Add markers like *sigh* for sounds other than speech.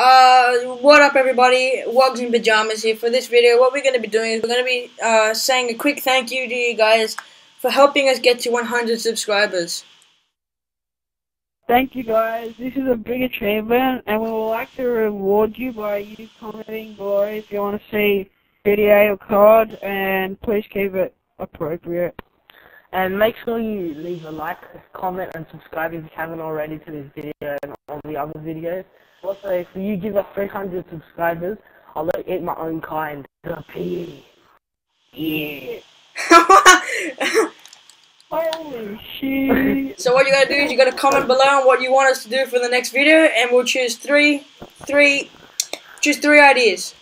Uh, what up, everybody? Wogs in pajamas here for this video. What we're going to be doing is we're going to be uh, saying a quick thank you to you guys for helping us get to 100 subscribers. Thank you guys. This is a big achievement, and we would like to reward you by you commenting below if you want to see video or card, and please keep it appropriate. And make sure you leave a like, comment, and subscribe if you haven't already to this video and all the other videos. Also, if you give us 300 subscribers, I'll let you eat my own kind. The *laughs* pig. Yeah. Holy shit. so what you gotta do is you gotta comment below on what you want us to do for the next video, and we'll choose three, three, choose three ideas.